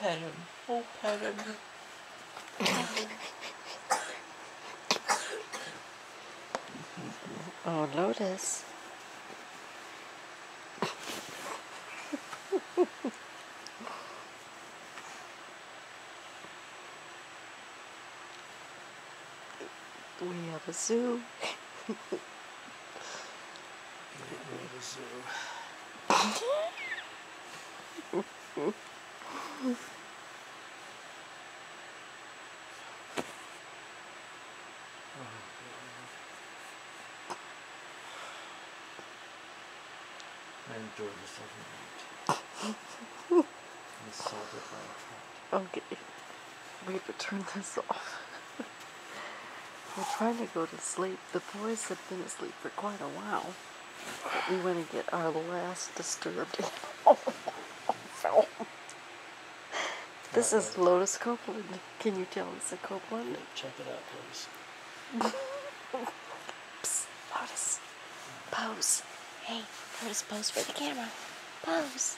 pet him. Oh, pet him. Oh, Lotus. we have a zoo. I enjoy this every night. and salted by Okay. We have to turn this off. We're trying to go to sleep. The boys have been asleep for quite a while. But we want to get our last disturbed film. This is Lotus Copeland. Can you tell it's a Copeland? Check it out, please. Psst, Lotus. Pose. Hey, Lotus, pose for the camera. Pose.